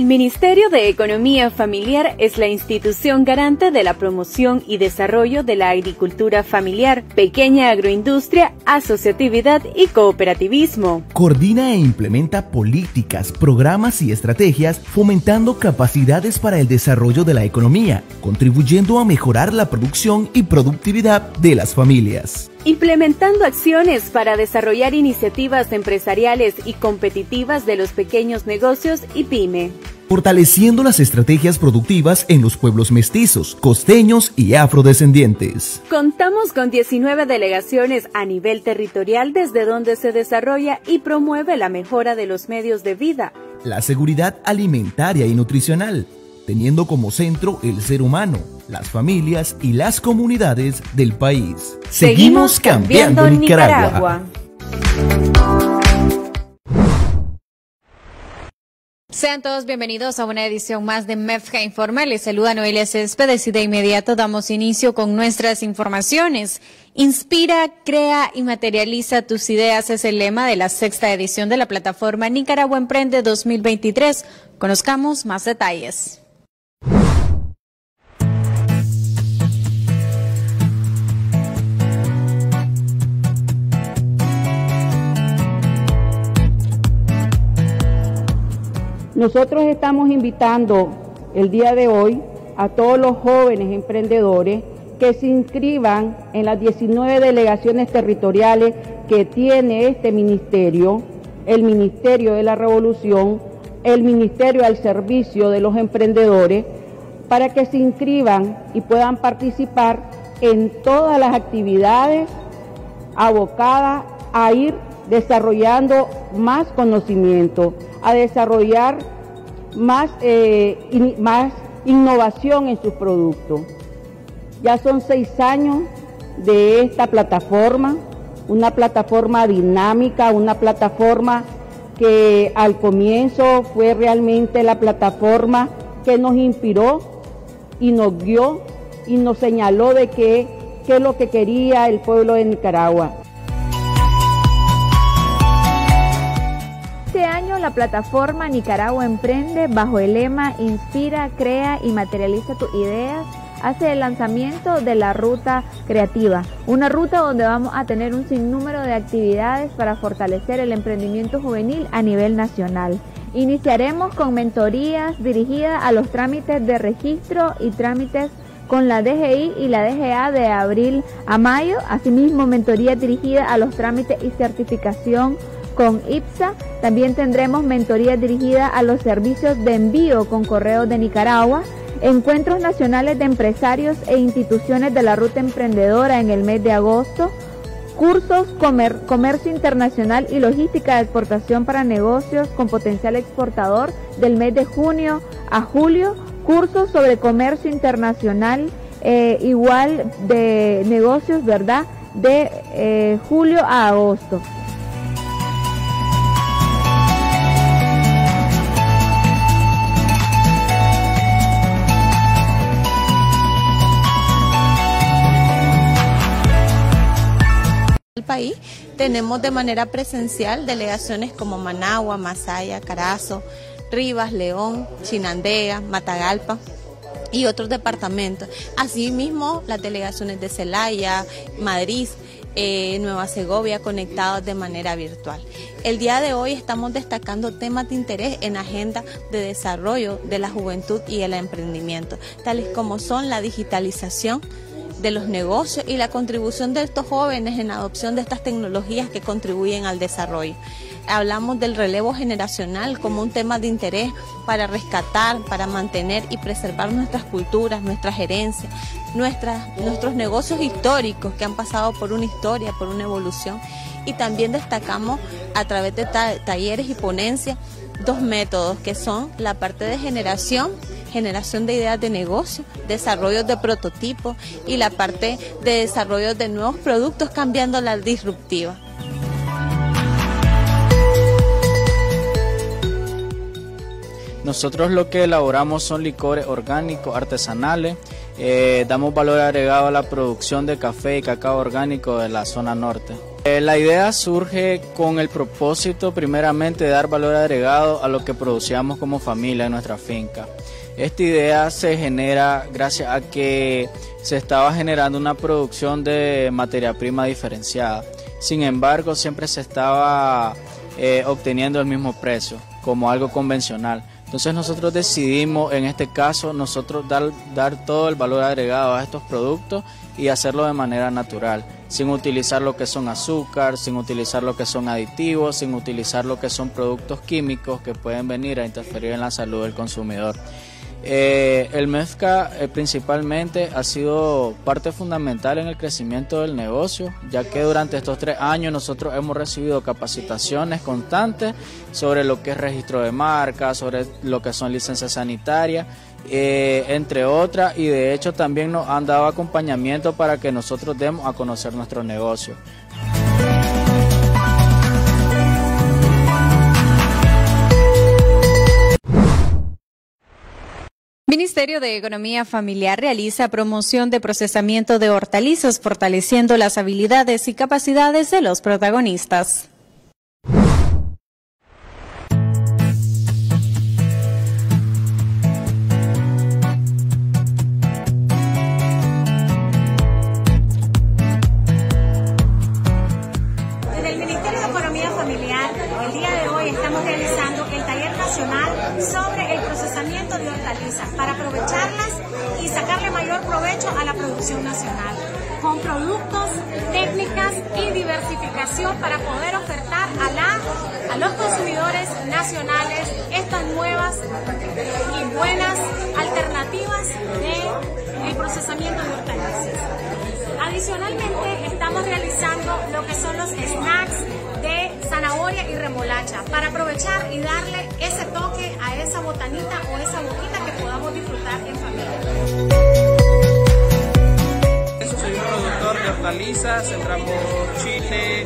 El Ministerio de Economía Familiar es la institución garante de la promoción y desarrollo de la agricultura familiar, pequeña agroindustria, asociatividad y cooperativismo. Coordina e implementa políticas, programas y estrategias fomentando capacidades para el desarrollo de la economía, contribuyendo a mejorar la producción y productividad de las familias implementando acciones para desarrollar iniciativas empresariales y competitivas de los pequeños negocios y pyme. Fortaleciendo las estrategias productivas en los pueblos mestizos, costeños y afrodescendientes. Contamos con 19 delegaciones a nivel territorial desde donde se desarrolla y promueve la mejora de los medios de vida, la seguridad alimentaria y nutricional, teniendo como centro el ser humano, las familias y las comunidades del país. Seguimos cambiando, Nicaragua. Sean todos bienvenidos a una edición más de MEFJA Informa. Les saluda Noelia Céspedes y de inmediato damos inicio con nuestras informaciones. Inspira, crea y materializa tus ideas es el lema de la sexta edición de la plataforma Nicaragua Emprende 2023. Conozcamos más detalles. Nosotros estamos invitando el día de hoy a todos los jóvenes emprendedores que se inscriban en las 19 delegaciones territoriales que tiene este ministerio, el Ministerio de la Revolución, el Ministerio al Servicio de los Emprendedores, para que se inscriban y puedan participar en todas las actividades abocadas a ir desarrollando más conocimiento, a desarrollar más, eh, más innovación en sus productos. Ya son seis años de esta plataforma, una plataforma dinámica, una plataforma que al comienzo fue realmente la plataforma que nos inspiró y nos guió y nos señaló de qué, qué es lo que quería el pueblo de Nicaragua. La plataforma Nicaragua Emprende, bajo el lema Inspira, Crea y Materializa tus ideas, hace el lanzamiento de la ruta creativa, una ruta donde vamos a tener un sinnúmero de actividades para fortalecer el emprendimiento juvenil a nivel nacional. Iniciaremos con mentorías dirigidas a los trámites de registro y trámites con la DGI y la DGA de abril a mayo, asimismo mentoría dirigida a los trámites y certificación con IPSA. También tendremos mentoría dirigida a los servicios de envío con correos de Nicaragua, encuentros nacionales de empresarios e instituciones de la ruta emprendedora en el mes de agosto, cursos comercio internacional y logística de exportación para negocios con potencial exportador del mes de junio a julio, cursos sobre comercio internacional eh, igual de negocios, ¿verdad? De eh, julio a agosto. Tenemos de manera presencial delegaciones como Managua, Masaya, Carazo, Rivas, León, Chinandega, Matagalpa y otros departamentos. Asimismo, las delegaciones de Celaya, Madrid, eh, Nueva Segovia conectados de manera virtual. El día de hoy estamos destacando temas de interés en agenda de desarrollo de la juventud y el emprendimiento, tales como son la digitalización, de los negocios y la contribución de estos jóvenes en la adopción de estas tecnologías que contribuyen al desarrollo. Hablamos del relevo generacional como un tema de interés para rescatar, para mantener y preservar nuestras culturas, nuestras herencias, nuestras, nuestros negocios históricos que han pasado por una historia, por una evolución. Y también destacamos a través de talleres y ponencias dos métodos que son la parte de generación generación de ideas de negocio, desarrollo de prototipos y la parte de desarrollo de nuevos productos cambiando la disruptiva. Nosotros lo que elaboramos son licores orgánicos, artesanales, eh, damos valor agregado a la producción de café y cacao orgánico de la zona norte. Eh, la idea surge con el propósito primeramente de dar valor agregado a lo que producíamos como familia en nuestra finca. Esta idea se genera gracias a que se estaba generando una producción de materia prima diferenciada. Sin embargo, siempre se estaba eh, obteniendo el mismo precio, como algo convencional. Entonces nosotros decidimos, en este caso, nosotros dar, dar todo el valor agregado a estos productos y hacerlo de manera natural, sin utilizar lo que son azúcar, sin utilizar lo que son aditivos, sin utilizar lo que son productos químicos que pueden venir a interferir en la salud del consumidor. Eh, el MEFCA eh, principalmente ha sido parte fundamental en el crecimiento del negocio, ya que durante estos tres años nosotros hemos recibido capacitaciones constantes sobre lo que es registro de marca, sobre lo que son licencias sanitarias, eh, entre otras, y de hecho también nos han dado acompañamiento para que nosotros demos a conocer nuestro negocio. Ministerio de Economía Familiar realiza promoción de procesamiento de hortalizas fortaleciendo las habilidades y capacidades de los protagonistas. 18 a la producción nacional, con productos, técnicas y diversificación para poder ofertar a, la, a los consumidores nacionales estas nuevas y buenas alternativas del de procesamiento de hortalizas. Adicionalmente, estamos realizando lo que son los snacks de zanahoria y remolacha para aprovechar y darle ese toque a esa botanita o esa boquita que podamos disfrutar en familia. Soy un productor de hortalizas, sembramos chile,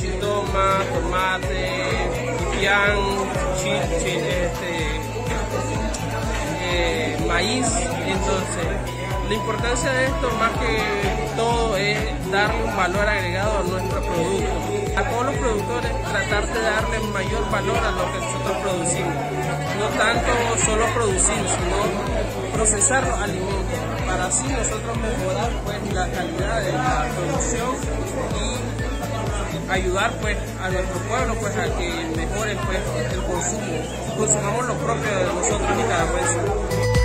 chitoma, tomate, chile, este, eh, maíz, entonces la importancia de esto más que todo es darle un valor agregado a nuestro producto. A todos los productores tratar de darle mayor valor a lo que nosotros producimos. No tanto solo producir, sino procesar los alimentos así nosotros mejorar pues, la calidad de la producción y ayudar pues a nuestro pueblo pues a que mejore pues el consumo, consumamos lo propio de nosotros nicaragüenses.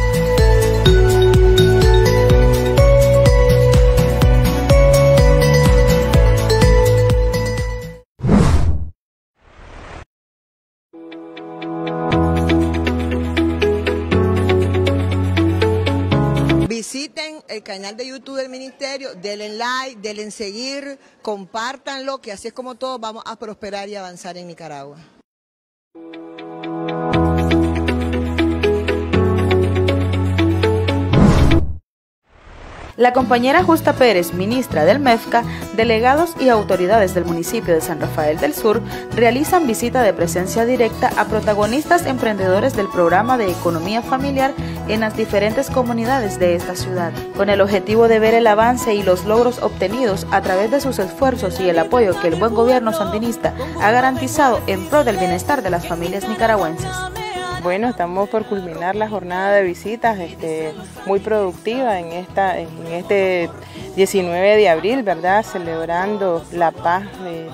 Canal de YouTube del ministerio, denle like, denle en seguir, compártanlo, que así es como todos vamos a prosperar y avanzar en Nicaragua. La compañera Justa Pérez, ministra del MEFCA, delegados y autoridades del municipio de San Rafael del Sur realizan visita de presencia directa a protagonistas emprendedores del programa de economía familiar en las diferentes comunidades de esta ciudad, con el objetivo de ver el avance y los logros obtenidos a través de sus esfuerzos y el apoyo que el buen gobierno sandinista ha garantizado en pro del bienestar de las familias nicaragüenses. Bueno, estamos por culminar la jornada de visitas este, muy productiva en, esta, en este 19 de abril, ¿verdad? Celebrando la paz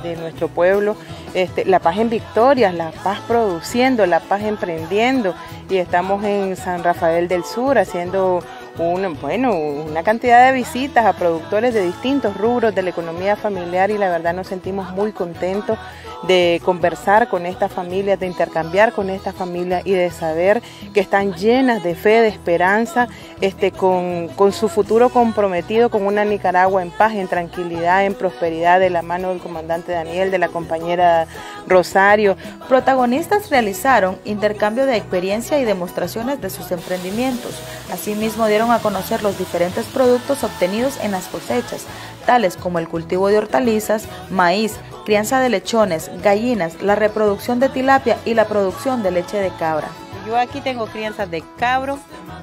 de, nuestro pueblo, este, la paz en victorias, la paz produciendo, la paz emprendiendo. Y estamos en San Rafael del Sur haciendo bueno, una cantidad de visitas a productores de distintos rubros de la economía familiar y la verdad nos sentimos muy contentos de conversar con estas familias, de intercambiar con estas familias y de saber que están llenas de fe, de esperanza, este, con, con su futuro comprometido con una Nicaragua en paz, en tranquilidad, en prosperidad, de la mano del comandante Daniel, de la compañera Rosario. Protagonistas realizaron intercambio de experiencia y demostraciones de sus emprendimientos. Asimismo dieron a conocer los diferentes productos obtenidos en las cosechas, como el cultivo de hortalizas, maíz, crianza de lechones, gallinas, la reproducción de tilapia y la producción de leche de cabra. Yo aquí tengo crianzas de cabro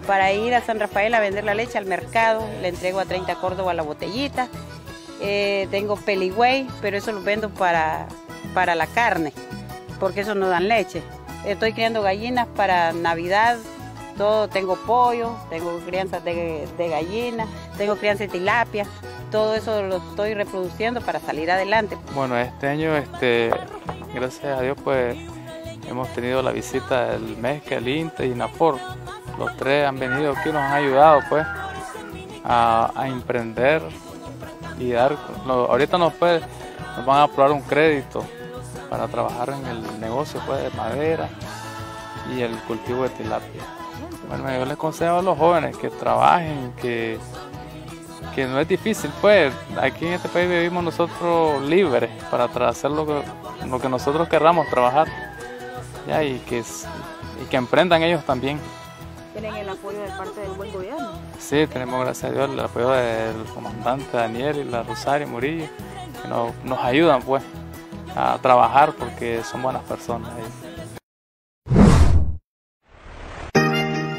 para ir a San Rafael a vender la leche al mercado, le entrego a 30 Córdoba la botellita. eh, tengo peligüey, pero eso lo vendo para, para la carne, porque eso no dan leche. Estoy criando gallinas para Navidad, todo, tengo pollo, tengo crianzas de, de gallinas, tengo crianza de tilapia, todo eso lo estoy reproduciendo para salir adelante. Bueno, este año, este, gracias a Dios, pues hemos tenido la visita del MESCA, el INTE y NAPOR. Los tres han venido aquí, nos han ayudado pues a, emprender y dar, ahorita nos, puede, nos van a aprobar un crédito para trabajar en el negocio pues, de madera y el cultivo de tilapia. Bueno, yo les aconsejo a los jóvenes que trabajen, que, que no es difícil, pues aquí en este país vivimos nosotros libres para hacer lo que, lo que nosotros querramos trabajar ya, y, que, y que emprendan ellos también. ¿Tienen el apoyo de parte del buen gobierno? Sí, tenemos gracias a Dios el apoyo del comandante Daniel y la Rosario Murillo, que nos, nos ayudan pues a trabajar porque son buenas personas.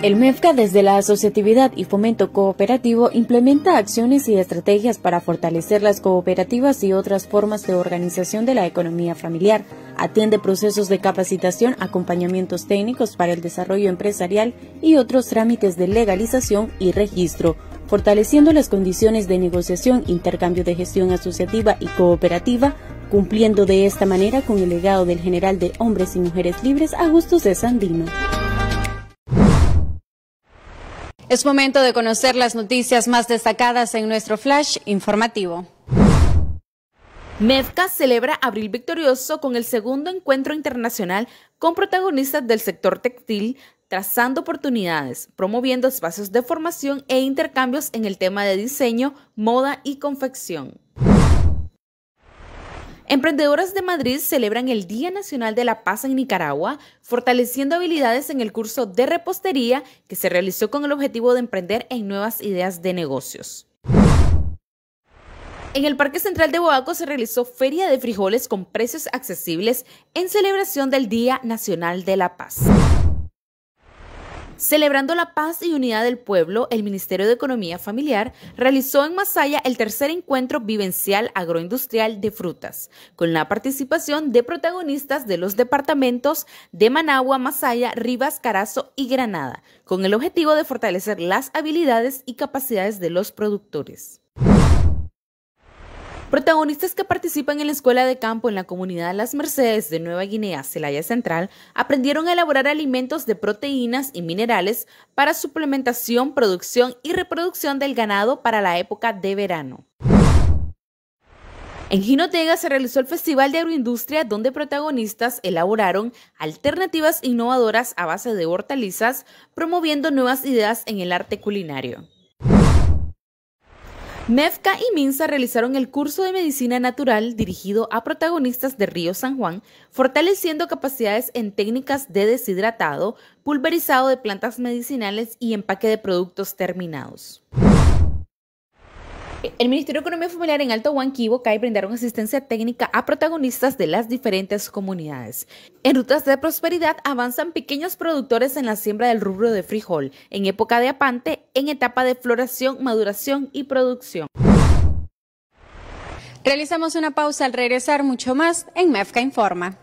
El MEFCA desde la asociatividad y fomento cooperativo implementa acciones y estrategias para fortalecer las cooperativas y otras formas de organización de la economía familiar. Atiende procesos de capacitación, acompañamientos técnicos para el desarrollo empresarial y otros trámites de legalización y registro, fortaleciendo las condiciones de negociación, intercambio de gestión asociativa y cooperativa, cumpliendo de esta manera con el legado del general de hombres y mujeres libres Augusto C. Sandino. Es momento de conocer las noticias más destacadas en nuestro flash informativo. MEFCA celebra Abril Victorioso con el segundo encuentro internacional con protagonistas del sector textil, trazando oportunidades, promoviendo espacios de formación e intercambios en el tema de diseño, moda y confección. Emprendedoras de Madrid celebran el Día Nacional de la Paz en Nicaragua, fortaleciendo habilidades en el curso de repostería que se realizó con el objetivo de emprender en nuevas ideas de negocios. En el Parque Central de Boaco se realizó feria de frijoles con precios accesibles en celebración del Día Nacional de la Paz. Celebrando la paz y unidad del pueblo, el Ministerio de Economía Familiar realizó en Masaya el tercer encuentro vivencial agroindustrial de frutas, con la participación de protagonistas de los departamentos de Managua, Masaya, Rivas, Carazo y Granada, con el objetivo de fortalecer las habilidades y capacidades de los productores. Protagonistas que participan en la escuela de campo en la comunidad Las Mercedes de Nueva Guinea, Celaya Central, aprendieron a elaborar alimentos de proteínas y minerales para suplementación, producción y reproducción del ganado para la época de verano. En Ginotega se realizó el Festival de Agroindustria donde protagonistas elaboraron alternativas innovadoras a base de hortalizas, promoviendo nuevas ideas en el arte culinario. MEFCA y MINSA realizaron el curso de medicina natural dirigido a protagonistas de Río San Juan, fortaleciendo capacidades en técnicas de deshidratado, pulverizado de plantas medicinales y empaque de productos terminados. El Ministerio de Economía Familiar en Alto Huanquibo, CAI brindaron asistencia técnica a protagonistas de las diferentes comunidades. En Rutas de Prosperidad avanzan pequeños productores en la siembra del rubro de frijol, en época de apante, en etapa de floración, maduración y producción. Realizamos una pausa al regresar mucho más en MEFCA Informa.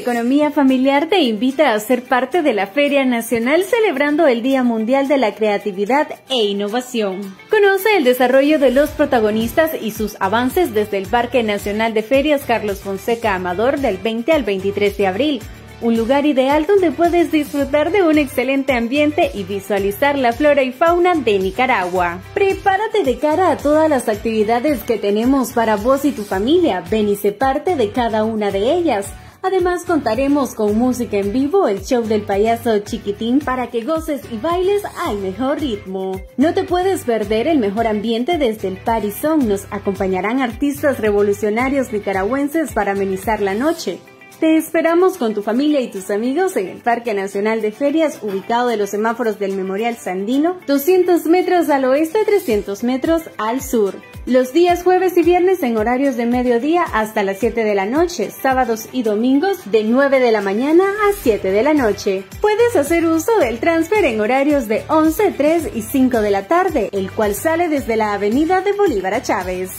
Economía Familiar te invita a ser parte de la Feria Nacional celebrando el Día Mundial de la Creatividad e Innovación. Conoce el desarrollo de los protagonistas y sus avances desde el Parque Nacional de Ferias Carlos Fonseca Amador del 20 al 23 de abril un lugar ideal donde puedes disfrutar de un excelente ambiente y visualizar la flora y fauna de Nicaragua. Prepárate de cara a todas las actividades que tenemos para vos y tu familia. Ven y sé parte de cada una de ellas. Además contaremos con música en vivo, el show del payaso chiquitín para que goces y bailes al mejor ritmo. No te puedes perder el mejor ambiente desde el Parisón. Nos acompañarán artistas revolucionarios nicaragüenses para amenizar la noche. Te esperamos con tu familia y tus amigos en el Parque Nacional de Ferias, ubicado de los semáforos del Memorial Sandino, 200 metros al oeste, 300 metros al sur. Los días jueves y viernes en horarios de mediodía hasta las 7 de la noche, sábados y domingos de 9 de la mañana a 7 de la noche. Puedes hacer uso del transfer en horarios de 11, 3 y 5 de la tarde, el cual sale desde la avenida de Bolívar a Chávez.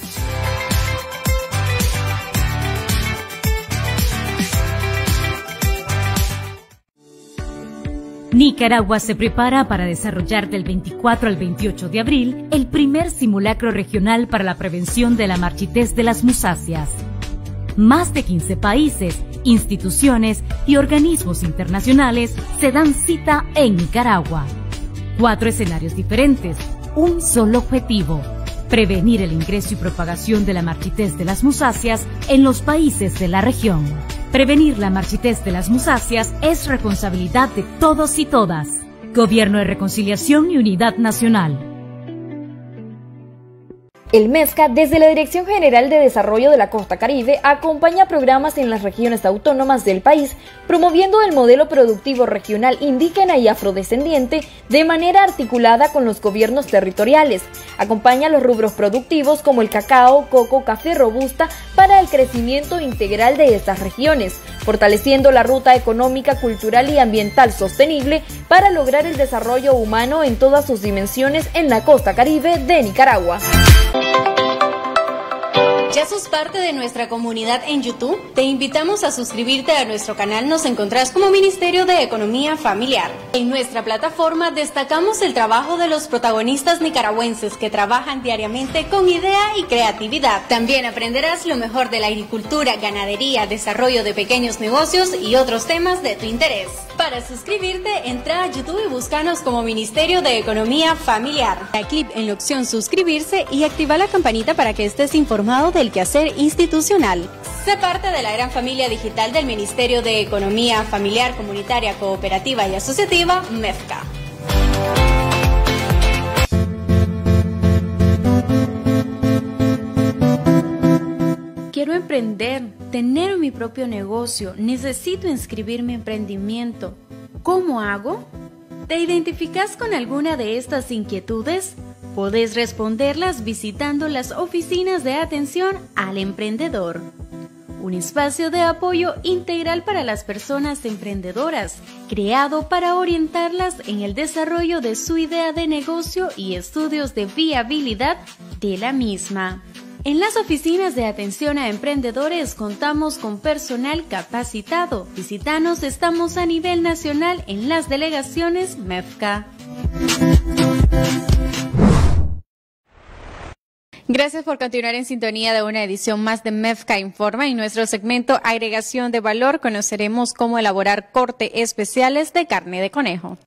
Nicaragua se prepara para desarrollar del 24 al 28 de abril el primer simulacro regional para la prevención de la marchitez de las musáceas. Más de 15 países, instituciones y organismos internacionales se dan cita en Nicaragua. Cuatro escenarios diferentes, un solo objetivo, prevenir el ingreso y propagación de la marchitez de las musáceas en los países de la región. Prevenir la marchitez de las musáceas es responsabilidad de todos y todas. Gobierno de Reconciliación y Unidad Nacional. El MESCA, desde la Dirección General de Desarrollo de la Costa Caribe, acompaña programas en las regiones autónomas del país, promoviendo el modelo productivo regional indígena y afrodescendiente de manera articulada con los gobiernos territoriales. Acompaña los rubros productivos como el cacao, coco, café robusta para el crecimiento integral de estas regiones, fortaleciendo la ruta económica, cultural y ambiental sostenible para lograr el desarrollo humano en todas sus dimensiones en la costa caribe de Nicaragua. Thank you. ¿Ya sos parte de nuestra comunidad en YouTube? Te invitamos a suscribirte a nuestro canal. Nos encontrás como Ministerio de Economía Familiar. En nuestra plataforma destacamos el trabajo de los protagonistas nicaragüenses que trabajan diariamente con idea y creatividad. También aprenderás lo mejor de la agricultura, ganadería, desarrollo de pequeños negocios y otros temas de tu interés. Para suscribirte, entra a YouTube y búscanos como Ministerio de Economía Familiar. Da clic en la opción suscribirse y activa la campanita para que estés informado del quehacer institucional. Sé parte de la gran familia digital del Ministerio de Economía Familiar, Comunitaria, Cooperativa y Asociativa, MEFCA. Quiero emprender, tener mi propio negocio, necesito inscribir mi emprendimiento. ¿Cómo hago? ¿Te identificas con alguna de estas inquietudes? Podés responderlas visitando las oficinas de atención al emprendedor. Un espacio de apoyo integral para las personas emprendedoras, creado para orientarlas en el desarrollo de su idea de negocio y estudios de viabilidad de la misma. En las oficinas de atención a emprendedores contamos con personal capacitado. Visitanos, estamos a nivel nacional en las delegaciones MEFCA. Gracias por continuar en sintonía de una edición más de MEFCA Informa. En nuestro segmento Agregación de Valor conoceremos cómo elaborar corte especiales de carne de conejo.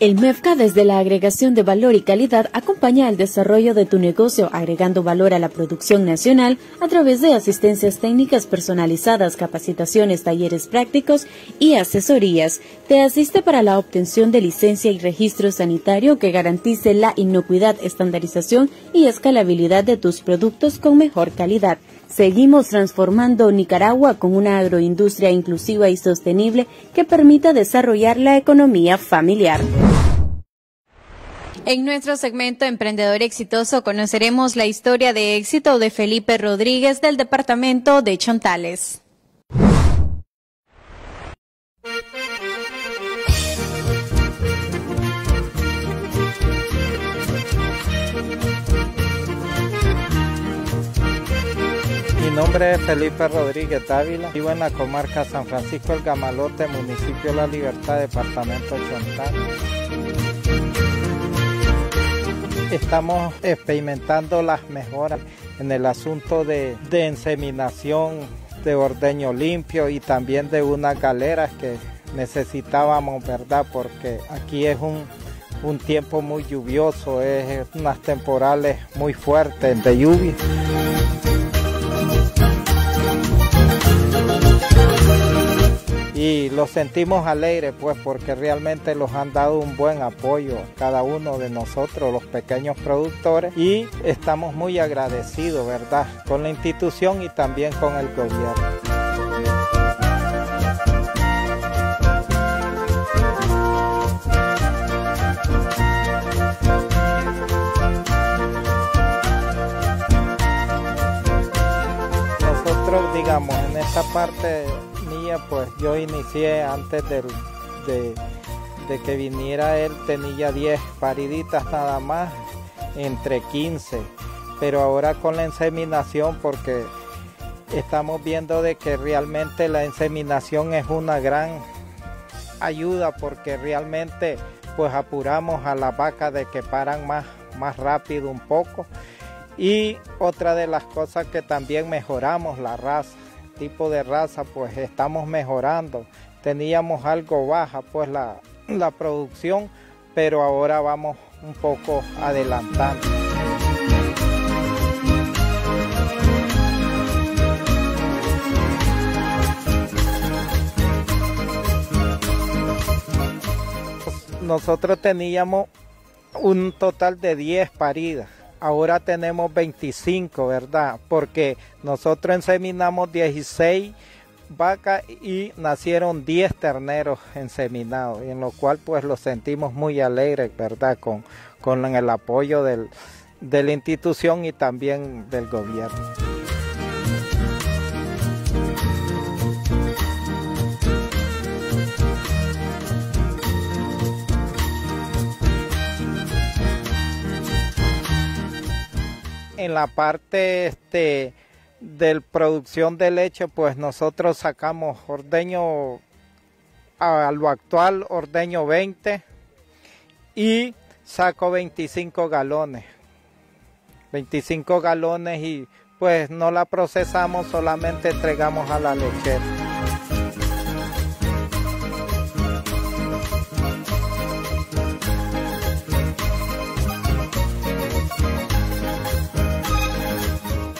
El MEFCA desde la agregación de valor y calidad acompaña el desarrollo de tu negocio agregando valor a la producción nacional a través de asistencias técnicas personalizadas, capacitaciones, talleres prácticos y asesorías. Te asiste para la obtención de licencia y registro sanitario que garantice la inocuidad, estandarización y escalabilidad de tus productos con mejor calidad. Seguimos transformando Nicaragua con una agroindustria inclusiva y sostenible que permita desarrollar la economía familiar. En nuestro segmento Emprendedor Exitoso conoceremos la historia de éxito de Felipe Rodríguez del departamento de Chontales. Nombre es Felipe Rodríguez Dávila, vivo en la comarca San Francisco el Gamalote, municipio La Libertad, departamento Chontales estamos experimentando las mejoras en el asunto de, de enseminación de ordeño limpio y también de unas galeras que necesitábamos, ¿verdad? Porque aquí es un, un tiempo muy lluvioso, es unas temporales muy fuertes de lluvia. Y los sentimos alegres pues porque realmente los han dado un buen apoyo cada uno de nosotros los pequeños productores. Y estamos muy agradecidos verdad con la institución y también con el gobierno. Nosotros digamos en esta parte pues yo inicié antes de, que viniera él, tenía 10 pariditas nada más, entre 15. Pero ahora con la inseminación, porque estamos viendo de que realmente la inseminación es una gran ayuda, porque realmente pues apuramos a la vaca de que paran más, más rápido un poco. Y otra de las cosas que también mejoramos la raza tipo de raza pues estamos mejorando. Teníamos algo baja pues la, la producción, pero ahora vamos un poco adelantando. Nosotros teníamos un total de 10 paridas ahora tenemos 25, ¿verdad? Porque nosotros inseminamos 16 vacas y nacieron 10 terneros inseminados, en lo cual pues los sentimos muy alegres, ¿verdad? Con, con el apoyo del, de la institución y también del gobierno. En la parte este, de producción de leche, pues nosotros sacamos ordeño a lo actual, ordeño 20 y saco 25 galones. 25 galones y pues no la procesamos, solamente entregamos a la lechera.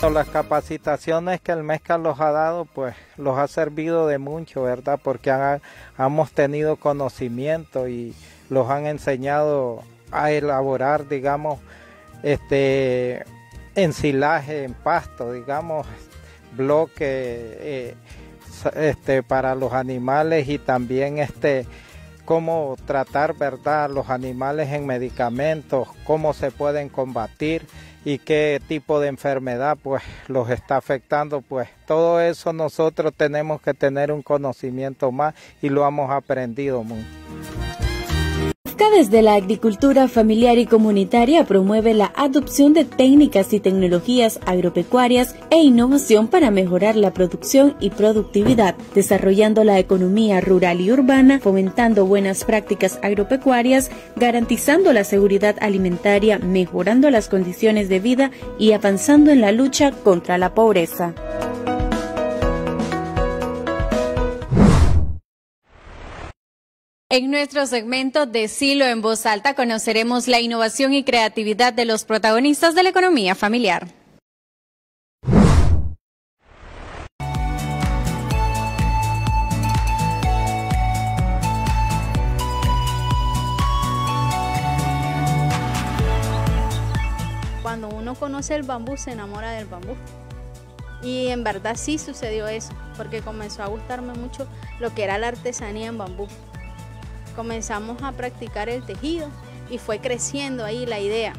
Las capacitaciones que el MESCA los ha dado, pues los ha servido de mucho, ¿verdad? Porque hemos tenido conocimiento y los han enseñado a elaborar, digamos, este ensilaje en pasto, digamos, bloque eh, este, para los animales y también este cómo tratar, ¿verdad?, los animales en medicamentos, cómo se pueden combatir y qué tipo de enfermedad pues los está afectando, pues todo eso nosotros tenemos que tener un conocimiento más y lo hemos aprendido mucho desde la agricultura familiar y comunitaria promueve la adopción de técnicas y tecnologías agropecuarias e innovación para mejorar la producción y productividad, desarrollando la economía rural y urbana, fomentando buenas prácticas agropecuarias, garantizando la seguridad alimentaria, mejorando las condiciones de vida y avanzando en la lucha contra la pobreza. En nuestro segmento de Silo en voz alta conoceremos la innovación y creatividad de los protagonistas de la economía familiar. Cuando uno conoce el bambú se enamora del bambú. Y en verdad sí sucedió eso, porque comenzó a gustarme mucho lo que era la artesanía en bambú comenzamos a practicar el tejido y fue creciendo ahí la idea.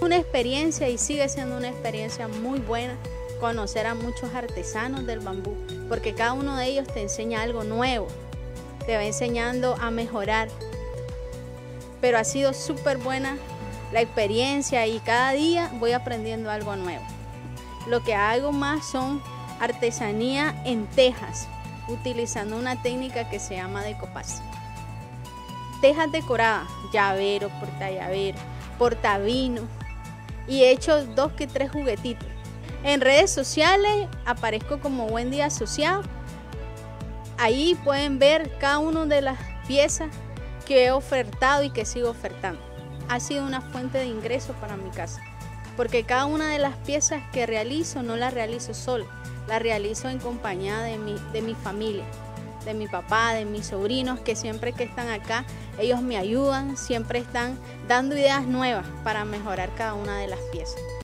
Una experiencia y sigue siendo una experiencia muy buena conocer a muchos artesanos del bambú, porque cada uno de ellos te enseña algo nuevo, te va enseñando a mejorar. Pero ha sido súper buena la experiencia y cada día voy aprendiendo algo nuevo. Lo que hago más son artesanía en tejas, utilizando una técnica que se llama decoupage tejas decoradas, llavero, portallavero, portavino y he hecho dos que tres juguetitos. En redes sociales aparezco como Wendy Asociado. Ahí pueden ver cada una de las piezas que he ofertado y que sigo ofertando. Ha sido una fuente de ingreso para mi casa, porque cada una de las piezas que realizo no las realizo sola, las realizo en compañía de mi, de mi familia de mi papá, de mis sobrinos, que siempre que están acá, ellos me ayudan, siempre están dando ideas nuevas para mejorar cada una de las piezas.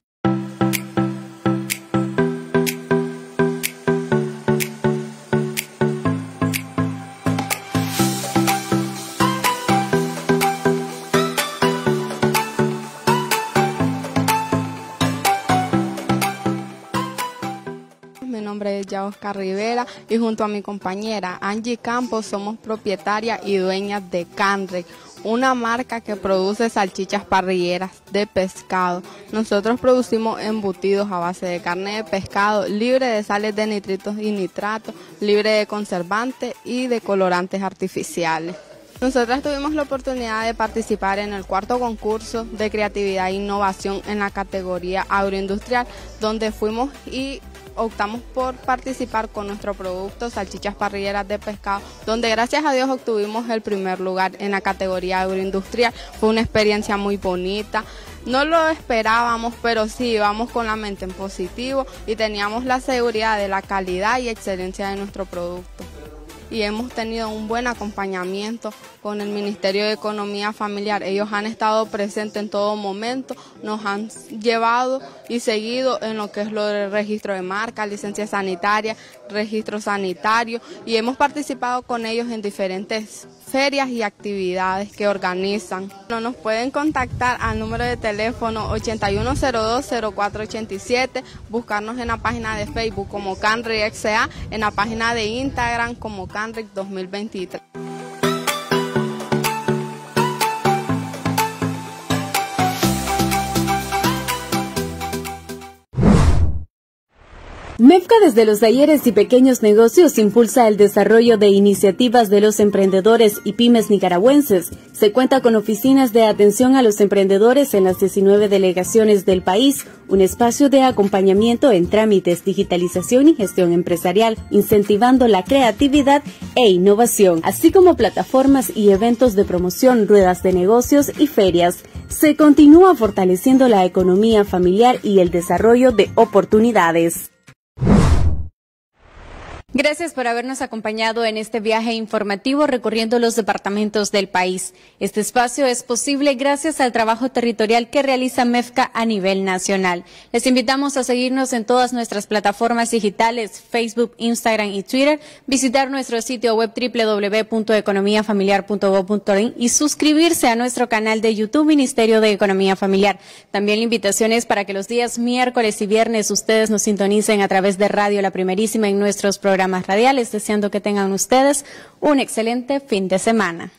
Oscar Rivera y junto a mi compañera Angie Campos somos propietarias y dueñas de Canrec, una marca que produce salchichas parrilleras de pescado. Nosotros producimos embutidos a base de carne de pescado libre de sales de nitritos y nitratos, libre de conservantes y de colorantes artificiales. Nosotras tuvimos la oportunidad de participar en el cuarto concurso de creatividad e innovación en la categoría agroindustrial, donde fuimos y optamos por participar con nuestro producto Salchichas Parrilleras de Pescado, donde gracias a Dios obtuvimos el primer lugar en la categoría agroindustrial. Fue una experiencia muy bonita. No lo esperábamos, pero sí íbamos con la mente en positivo y teníamos la seguridad de la calidad y excelencia de nuestro producto y hemos tenido un buen acompañamiento con el Ministerio de Economía Familiar. Ellos han estado presentes en todo momento, nos han llevado y seguido en lo que es lo del registro de marca, licencia sanitaria, registro sanitario y hemos participado con ellos en diferentes ferias y actividades que organizan. Nos pueden contactar al número de teléfono 8102-0487, buscarnos en la página de Facebook como Canric en la página de Instagram como Canric 2023. MEFCA desde los talleres y pequeños negocios impulsa el desarrollo de iniciativas de los emprendedores y pymes nicaragüenses. Se cuenta con oficinas de atención a los emprendedores en las 19 delegaciones del país, un espacio de acompañamiento en trámites, digitalización y gestión empresarial, incentivando la creatividad e innovación, así como plataformas y eventos de promoción, ruedas de negocios y ferias. Se continúa fortaleciendo la economía familiar y el desarrollo de oportunidades. Gracias por habernos acompañado en este viaje informativo recorriendo los departamentos del país. Este espacio es posible gracias al trabajo territorial que realiza MEFCA a nivel nacional. Les invitamos a seguirnos en todas nuestras plataformas digitales, Facebook, Instagram y Twitter, visitar nuestro sitio web www.economiafamiliar.gov.in y suscribirse a nuestro canal de YouTube Ministerio de Economía Familiar. También la invitación es para que los días miércoles y viernes ustedes nos sintonicen a través de Radio La Primerísima en nuestros programas radiales, deseando que tengan ustedes un excelente fin de semana.